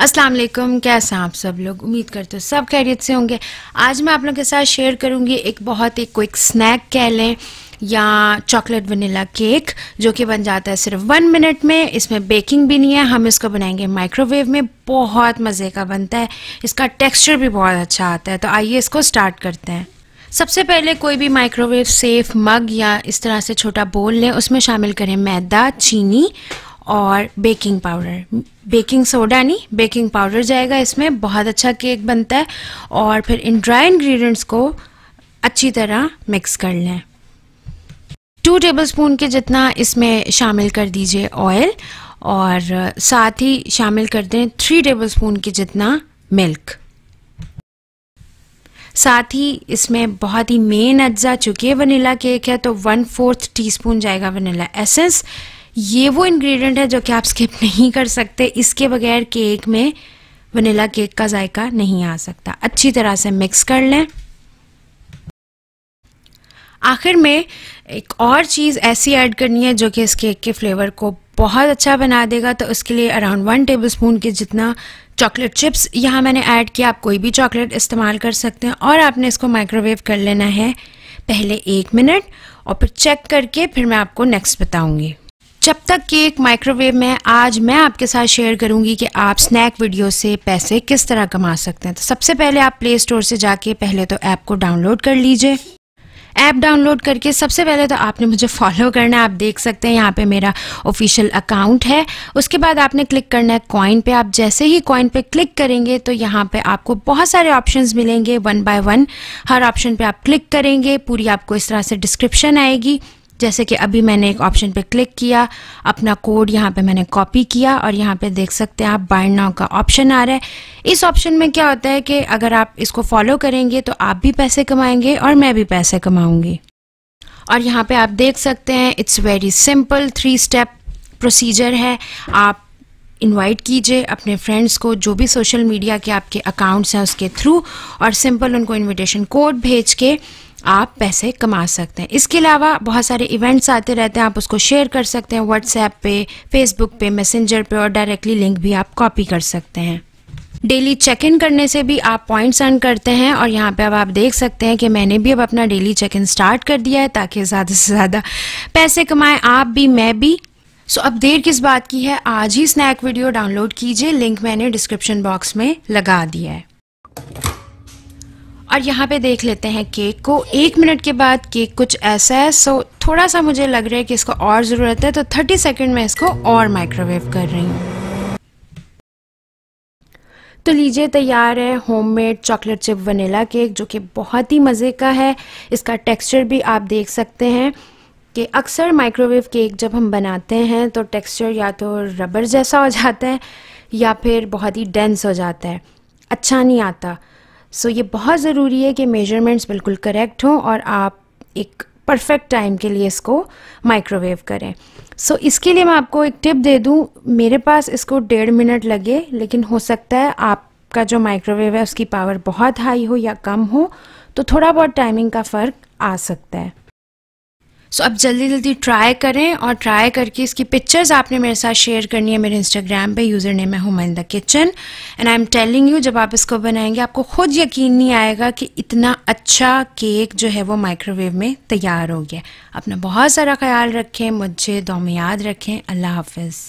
अस्सलाम वालेकुम कैसे हैं आप सब लोग? उम्मीद करते हो सब खैरियत से होंगे। आज मैं आप लोगों के साथ शेयर करूँगी एक बहुत ही क्विक स्नैक कह लें, या चॉकलेट वनीला केक जो कि बन जाता है सिर्फ़ वन मिनट में। इसमें बेकिंग भी नहीं है, हम इसको बनाएँगे माइक्रोवेव में। बहुत मज़े का बनता है। इसका टेक्स्चर भी बहुत अच्छा आता है। तो आइए इसको स्टार्ट करते हैं। सबसे पहले कोई भी माइक्रोवेव सेफ़ मग या इस तरह से छोटा बोल लें, उसमें शामिल करें मैदा, चीनी और बेकिंग पाउडर बेकिंग सोडा नहीं बेकिंग पाउडर जाएगा इसमें, बहुत अच्छा केक बनता है और फिर इन ड्राई इंग्रेडिएंट्स को अच्छी तरह मिक्स कर लें. टू टेबलस्पून के जितना इसमें शामिल कर दीजिए ऑयल और साथ ही शामिल कर दें थ्री टेबलस्पून के जितना मिल्क साथ ही इसमें बहुत ही मेन अज्जा, चूँकि वनीला केक है तो वन फोर्थ टीस्पून जाएगा वनीला एसेंस ये वो इंग्रेडिएंट है जो कि आप स्किप नहीं कर सकते। इसके बगैर केक में वनीला केक का जायका नहीं आ सकता। अच्छी तरह से मिक्स कर लें। आखिर में एक और चीज़ ऐसी ऐड करनी है जो कि इस केक के फ्लेवर को बहुत अच्छा बना देगा। तो उसके लिए अराउंड वन टेबल स्पून के जितना चॉकलेट चिप्स यहाँ मैंने ऐड किया, आप कोई भी चॉकलेट इस्तेमाल कर सकते हैं। और आपने इसको माइक्रोवेव कर लेना है पहले एक मिनट और फिर चेक करके फिर मैं आपको नेक्स्ट बताऊँगी। जब तक केक माइक्रोवेव में आज मैं आपके साथ शेयर करूँगी कि आप स्नैक वीडियो से पैसे किस तरह कमा सकते हैं। तो सबसे पहले आप प्ले स्टोर से जाके पहले तो ऐप को डाउनलोड कर लीजिए। ऐप डाउनलोड करके सबसे पहले तो आपने मुझे फॉलो करना है। आप देख सकते हैं यहाँ पे मेरा ऑफिशियल अकाउंट है। उसके बाद आपने क्लिक करना है कॉइन पे। आप जैसे ही कॉइन पे क्लिक करेंगे तो यहाँ पे आपको बहुत सारे ऑप्शंस मिलेंगे। वन बाय वन हर ऑप्शन पे आप क्लिक करेंगे। पूरी आपको इस तरह से डिस्क्रिप्शन आएगी। जैसे कि अभी मैंने एक ऑप्शन पे क्लिक किया, अपना कोड यहाँ पे मैंने कॉपी किया और यहाँ पे देख सकते हैं आप बाइंड नाउ का ऑप्शन आ रहा है। इस ऑप्शन में क्या होता है कि अगर आप इसको फॉलो करेंगे तो आप भी पैसे कमाएँगे और मैं भी पैसे कमाऊँगी। और यहाँ पे आप देख सकते हैं it's very simple three step procedure है। आप इनवाइट कीजिए अपने फ्रेंड्स को, जो भी सोशल मीडिया के आपके अकाउंट्स हैं उसके थ्रू और सिंपल उनको इनविटेशन कोड भेज के आप पैसे कमा सकते हैं। इसके अलावा बहुत सारे इवेंट्स आते रहते हैं, आप उसको शेयर कर सकते हैं व्हाट्सएप पे फेसबुक पे मैसेंजर पे और डायरेक्टली लिंक भी आप कॉपी कर सकते हैं। डेली चेक इन करने से भी आप पॉइंट्स अर्न करते हैं और यहाँ पे अब आप देख सकते हैं कि मैंने भी अब अपना डेली चेक इन स्टार्ट कर दिया है ताकि ज़्यादा से ज़्यादा पैसे कमाएँ। आप भी, मैं भी। सो अब देर किस बात की है? आज ही स्नैक वीडियो डाउनलोड कीजिए। लिंक मैंने डिस्क्रिप्शन बॉक्स में लगा दिया है। और यहाँ पे देख लेते हैं केक को। एक मिनट के बाद केक कुछ ऐसा है सो थोड़ा सा मुझे लग रहा है कि इसको और ज़रूरत है तो 30 सेकंड में इसको और माइक्रोवेव कर रही हूँ। तो लीजिए, तैयार है homemade chocolate chip vanilla cake जो कि बहुत ही मज़े का है। इसका टेक्सचर भी आप देख सकते हैं कि अक्सर माइक्रोवेव केक जब हम बनाते हैं तो टेक्सचर या तो रबर जैसा हो जाता है, या फिर बहुत ही डेंस हो जाता है। अच्छा नहीं आता। सो ये बहुत ज़रूरी है कि मेजरमेंट्स बिल्कुल करेक्ट हों और आप एक परफेक्ट टाइम के लिए इसको माइक्रोवेव करें। सो so, इसके लिए मैं आपको एक टिप दे दूँ। मेरे पास इसको डेढ़ मिनट लगे लेकिन हो सकता है आपका जो माइक्रोवेव है उसकी पावर बहुत हाई हो या कम हो तो थोड़ा बहुत टाइमिंग का फ़र्क आ सकता है। सो so, अब जल्दी जल्दी ट्राई करें और ट्राई करके इसकी पिक्चर्स आपने मेरे साथ शेयर करनी है मेरे इंस्टाग्राम पे यूज़र नेम है human the kitchen and I am telling you जब आप इसको बनाएँगे आपको खुद यकीन नहीं आएगा कि इतना अच्छा केक जो है वो माइक्रोवेव में तैयार हो गया अपना बहुत सारा ख्याल रखें मुझे दो में याद रखें। अल्लाह हाफिज़।